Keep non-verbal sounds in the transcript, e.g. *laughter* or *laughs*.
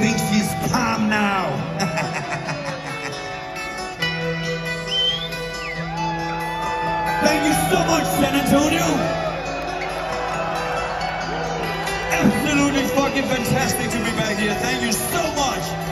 think she's calm now. *laughs* Thank you so much, San Antonio. Absolutely fucking fantastic to be back here. Thank you so much.